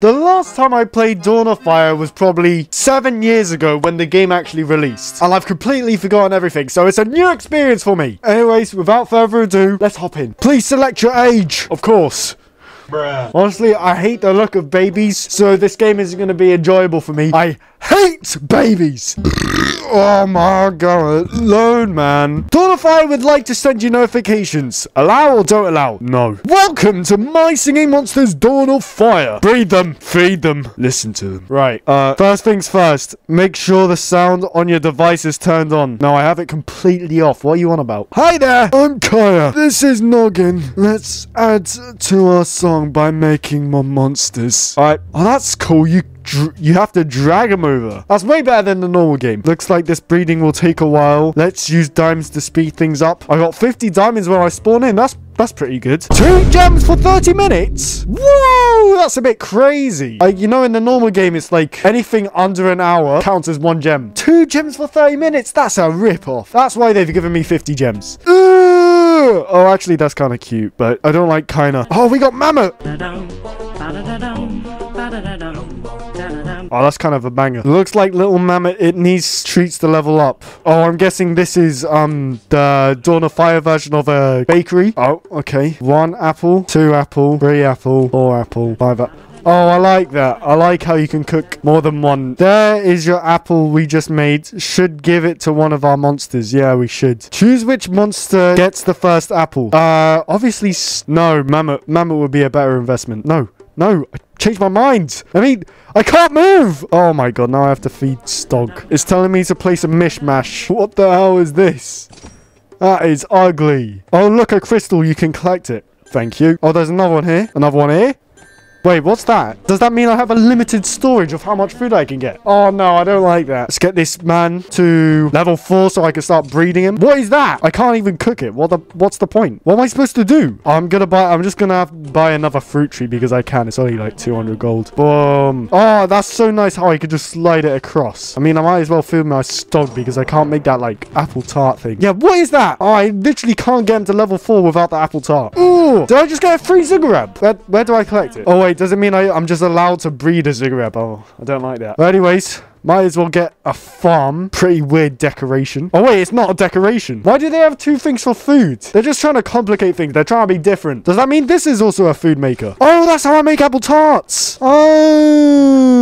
The last time I played Dawn of Fire was probably seven years ago when the game actually released. And I've completely forgotten everything, so it's a new experience for me. Anyways, without further ado, let's hop in. Please select your age, of course. Bruh. Honestly, I hate the look of babies, so this game isn't going to be enjoyable for me. I hate babies. oh my god, Lone man. Fire would like to send you notifications. Allow or don't allow? No. Welcome to My Singing Monsters Dawn of Fire. Breed them, feed them, listen to them. Right, uh, first things first, make sure the sound on your device is turned on. No, I have it completely off. What are you on about? Hi there, I'm Kaya. This is Noggin. Let's add to our song by making more monsters. Alright, oh that's cool. You you have to drag them over. That's way better than the normal game. Looks like this breeding will take a while. Let's use diamonds to speed things up. I got 50 diamonds when I spawn in. That's that's pretty good. Two gems for 30 minutes? Whoa, that's a bit crazy. Like, you know, in the normal game, it's like anything under an hour counts as one gem. Two gems for 30 minutes? That's a rip-off. That's why they've given me 50 gems. Ooh. Oh, actually, that's kind of cute, but I don't like kinda. Oh, we got Mammott. Oh, that's kind of a banger. Looks like Little Mammott, it needs treats to level up. Oh, I'm guessing this is um the Dawn of Fire version of a bakery. Oh, okay. One apple, two apple, three apple, four apple, five apple. Oh, I like that. I like how you can cook more than one. There is your apple we just made. Should give it to one of our monsters. Yeah, we should. Choose which monster gets the first apple. Uh, obviously, no, Mammott. Mammott would be a better investment. No, no, I changed my mind. I mean, I can't move. Oh my god, now I have to feed Stogg. It's telling me to place a mishmash. What the hell is this? That is ugly. Oh, look, a crystal. You can collect it. Thank you. Oh, there's another one here. Another one here. Wait, what's that? Does that mean I have a limited storage of how much food I can get? Oh, no, I don't like that. Let's get this man to level 4 so I can start breeding him. What is that? I can't even cook it. What the? What's the point? What am I supposed to do? I'm gonna buy... I'm just gonna have to buy another fruit tree because I can. It's only like 200 gold. Boom. Oh, that's so nice how I could just slide it across. I mean, I might as well fill my Stogg because I can't make that, like, apple tart thing. Yeah, what is that? Oh, I literally can't get him to level 4 without the apple tart. Ooh, did I just get a free Ziggurab? Where, where do I collect it? Oh, wait, does it mean I, I'm just allowed to breed a Ziggurab? Oh, I don't like that. But anyways, might as well get a farm. Pretty weird decoration. Oh, wait, it's not a decoration. Why do they have two things for food? They're just trying to complicate things. They're trying to be different. Does that mean this is also a food maker? Oh, that's how I make apple tarts. Oh.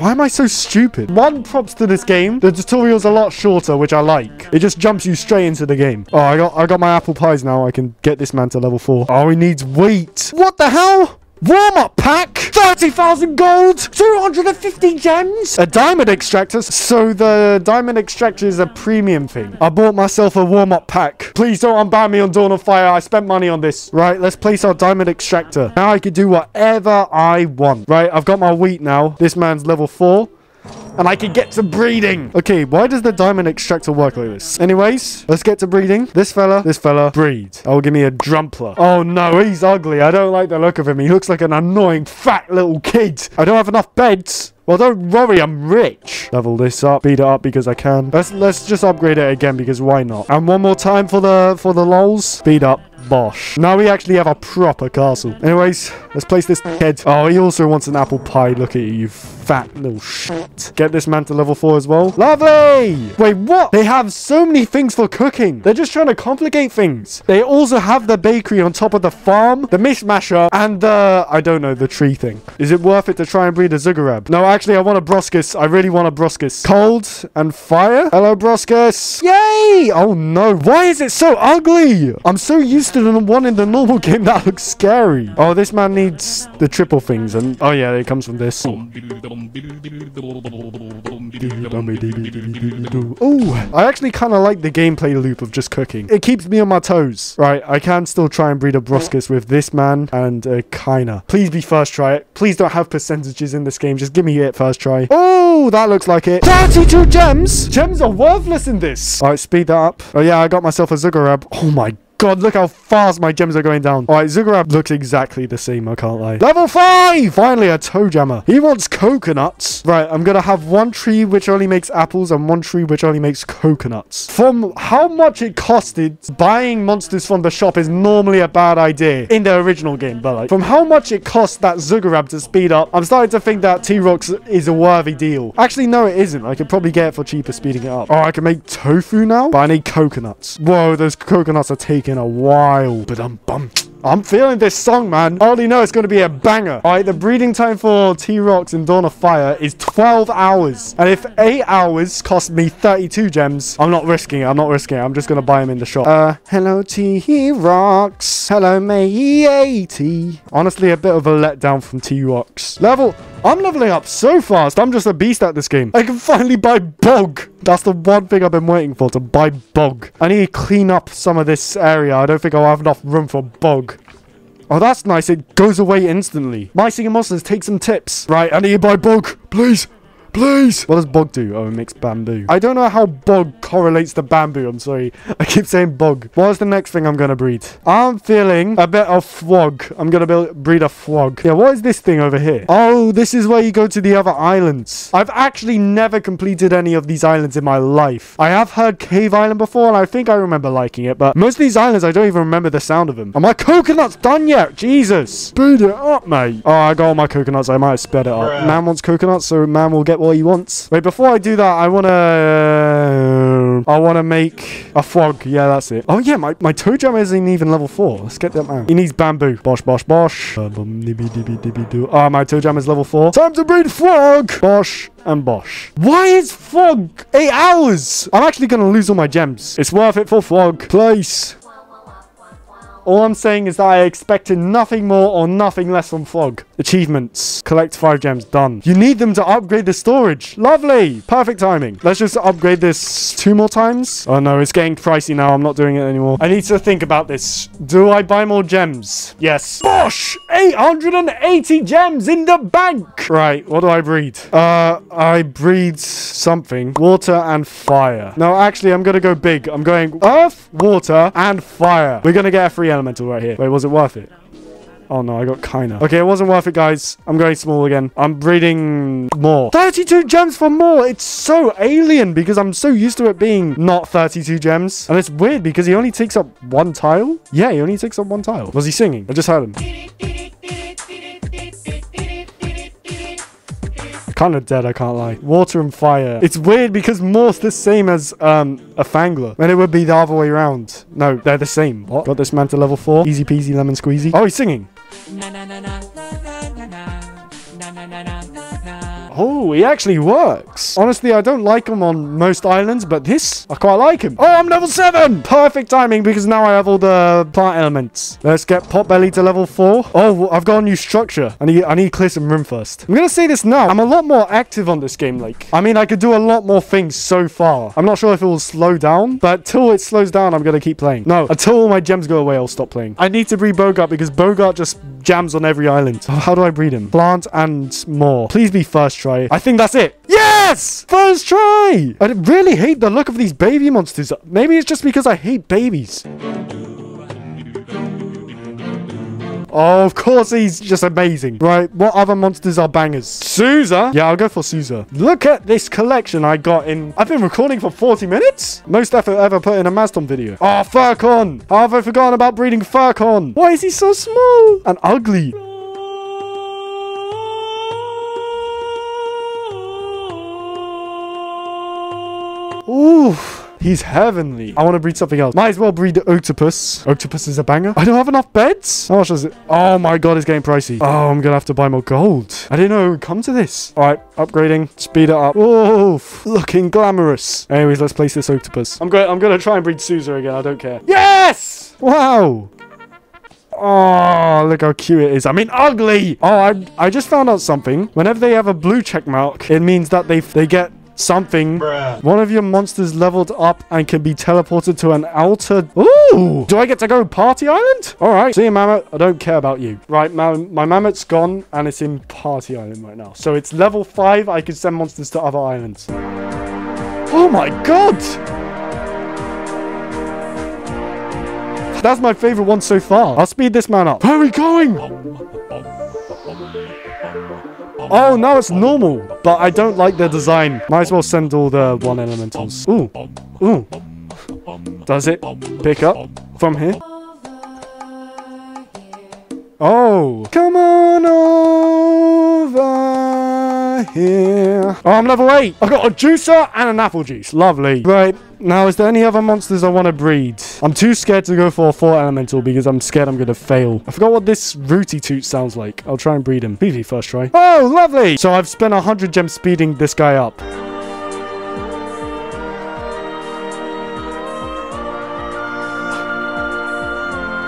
Why am I so stupid? One props to this game. The tutorial's a lot shorter, which I like. It just jumps you straight into the game. Oh, I got I got my apple pies now. I can get this man to level 4. Oh, he needs wheat. What the hell? Warm-up pack? 30,000 gold? 250 gems? A diamond extractor? So the diamond extractor is a premium thing. I bought myself a warm-up pack. Please don't unban me on Dawn of Fire. I spent money on this. Right, let's place our diamond extractor. Now I can do whatever I want. Right, I've got my wheat now. This man's level 4 and I can get to breeding. Okay, why does the diamond extractor work like this? Anyways, let's get to breeding. This fella, this fella, breed. Oh, give me a drumpler. Oh no, he's ugly. I don't like the look of him. He looks like an annoying fat little kid. I don't have enough beds. Well, don't worry, I'm rich. Level this up, beat it up because I can. Let's let's just upgrade it again because why not? And one more time for the for the lols. Speed up. Bosh. Now we actually have a proper castle. Anyways, let's place this head. Oh, he also wants an apple pie. Look at you, you fat little shit. Get this man to level 4 as well. Lovely! Wait, what? They have so many things for cooking. They're just trying to complicate things. They also have the bakery on top of the farm, the mishmasher, and the, I don't know, the tree thing. Is it worth it to try and breed a Ziggurab? No, actually, I want a Boskus. I really want a Boskus. Cold and fire? Hello, Boskus. Yay! Oh, no. Why is it so ugly? I'm so used to the one in the normal game that looks scary. Oh, this man needs the triple things. And oh, yeah, it comes from this. Oh, I actually kind of like the gameplay loop of just cooking. It keeps me on my toes. Right, I can still try and breed a Boskus with this man and a Kayna. Please be first try it. Please don't have percentages in this game. Just give me it first try. Oh, that looks like it. 32 gems? Gems are worthless in this. All right, speed that up. Oh, yeah, I got myself a Ziggurab. Oh, my god, look how fast my gems are going down. All right, Ziggurab looks exactly the same, I can't lie. Level 5! Finally, a toe jammer. He wants coconuts. Right, I'm gonna have one tree which only makes apples and one tree which only makes coconuts. From how much it costed, buying monsters from the shop is normally a bad idea in the original game, but like, from how much it cost that Ziggurab to speed up, I'm starting to think that T-Rox is a worthy deal. Actually, no, it isn't. I could probably get it for cheaper speeding it up. Oh, I can make tofu now, but I need coconuts. Whoa, those coconuts are taking a while. But I'm bum. I'm feeling this song, man. I already know it's going to be a banger. All right, the breeding time for T-Rox in Dawn of Fire is 12 hours. And if 8 hours cost me 32 gems, I'm not risking it. I'm not risking it. I'm just going to buy them in the shop. Uh, hello T-Rox. Hello May 80. Honestly, a bit of a letdown from T-Rox. Level... I'm leveling up so fast. I'm just a beast at this game. I can finally buy Bog. That's the one thing I've been waiting for, to buy Bog. I need to clean up some of this area. I don't think I'll have enough room for Bog. Oh, that's nice. It goes away instantly. My Singing Monsters, take some tips. Right, I need to buy Bog. Please. Please! What does bog do? Oh, it makes bamboo. I don't know how bog correlates to bamboo. I'm sorry. I keep saying bog. What is the next thing I'm going to breed? I'm feeling a bit of frog. I'm going to breed a frog. Yeah, what is this thing over here? Oh, this is where you go to the other islands. I've actually never completed any of these islands in my life. I have heard Cave Island before, and I think I remember liking it, but most of these islands, I don't even remember the sound of them. Are my coconuts done yet? Jesus. Speed it up, mate. Oh, I got all my coconuts. I might have sped it up. Bruh. Man wants coconuts, so man will get what he wants. Wait, before I do that, I want to... Uh, I want to make a frog. Yeah, that's it. Oh, yeah, my, my toe jam isn't even level 4. Let's get that out. He needs bamboo. Bosh, bosh, bosh. Uh, oh, my toe jam is level 4. Time to breed frog. Bosh and Bosch. Why is Frog 8 hours? I'm actually going to lose all my gems. It's worth it for Frog. Place. All I'm saying is that I expected nothing more or nothing less from Frog. Achievements. Collect five gems. Done. You need them to upgrade the storage. Lovely. Perfect timing. Let's just upgrade this two more times. Oh no, it's getting pricey now. I'm not doing it anymore. I need to think about this. Do I buy more gems? Yes. Bosh! 880 gems in the bank. Right. What do I breed? Uh, I breed something. Water and fire. No, actually, I'm going to go big. I'm going earth, water, and fire. We're going to get a free elemental right here. Wait, was it worth it? Oh no, I got kinda. Okay, it wasn't worth it, guys. I'm going small again. I'm breeding more. 32 gems for more. It's so alien because I'm so used to it being not 32 gems. And it's weird because he only takes up one tile. Yeah, he only takes up one tile. Was he singing? I just heard him. kind of dead, I can't lie. Water and fire. It's weird because Morse the same as um, a Fangler. And it would be the other way around. No, they're the same. What? Got this man to level 4. Easy peasy lemon squeezy. Oh, he's singing. Na, na, na, Oh, he actually works. Honestly, I don't like him on most islands, but this, I quite like him. Oh, I'm level 7! Perfect timing because now I have all the plant elements. Let's get Potbelly to level 4. Oh, I've got a new structure. I need, I need to clear some room first. I'm going to say this now. I'm a lot more active on this game, like. I mean, I could do a lot more things so far. I'm not sure if it will slow down, but till it slows down, I'm going to keep playing. No, until all my gems go away, I'll stop playing. I need to breed Bowgart because Bowgart just jams on every island. Oh, how do I breed him? Plant and more. Please be first try. I think that's it. Yes! First try! I really hate the look of these baby monsters. Maybe it's just because I hate babies. Oh, of course he's just amazing. Right, what other monsters are bangers? Sooza? Yeah, I'll go for Sooza. Look at this collection I got in... I've been recording for 40 minutes? Most effort ever put in a Mazz Tom video. Oh, Furcorn! How have I forgotten about breeding Furcorn? Why is he so small and ugly? Ooh. He's heavenly. I want to breed something else. Might as well breed Oaktopus. Oaktopus is a banger. I don't have enough beds. How much is it? Oh my god, it's getting pricey. Oh, I'm going to have to buy more gold. I didn't know it would come to this. All right, upgrading. Speed it up. Oh, looking glamorous. Anyways, let's place this Oaktopus. I'm going I'm going to try and breed Sooza again. I don't care. Yes! Wow. Oh, look how cute it is. I mean, ugly. Oh, I, I just found out something. Whenever they have a blue check mark, it means that they, they get something. Bruh. One of your monsters leveled up and can be teleported to an outer... Ooh! Do I get to go Party Island? All right. See you, Mammott. I don't care about you. Right, my, my Mammott's gone and it's in Party Island right now. So it's level 5. I can send monsters to other islands. Oh my god! That's my favorite one so far. I'll speed this man up. Where are we going? Oh, oh, oh, Oh, now it's normal. But I don't like the design. Might as well send all the one elementals. Ooh. Ooh. Does it pick up from here? Oh. Come on over here. Oh, I'm level 8. I've got a juicer and an apple juice. Lovely. Right. Now, is there any other monsters I want to breed? I'm too scared to go for a 4 elemental because I'm scared I'm going to fail. I forgot what this Rootitoot sounds like. I'll try and breed him. PV first try. Oh, lovely. So I've spent 100 gems speeding this guy up.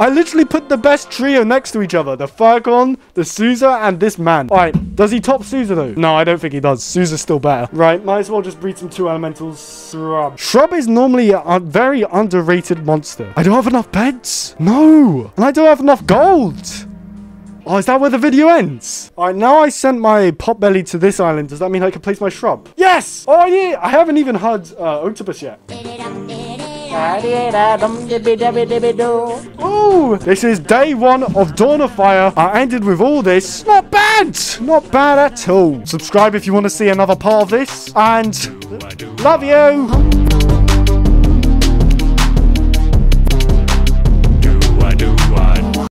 I literally put the best trio next to each other. The Furcorn, the Sooza, and this man. All right, does he top Sooza though? No, I don't think he does. Sooza's still better. Right, might as well just breed some two elementals. Shrubb. Shrubb is normally a very underrated monster. I don't have enough beds. No. And I don't have enough gold. Oh, is that where the video ends? All right, now I sent my potbelly to this island. Does that mean I can place my Shrubb? Yes! Oh, yeah! I haven't even heard uh, Oaktopus yet. Ooh, this is day one of Dawn of Fire. I ended with all this. Not bad. Not bad at all. Subscribe if you want to see another part of this. And love you.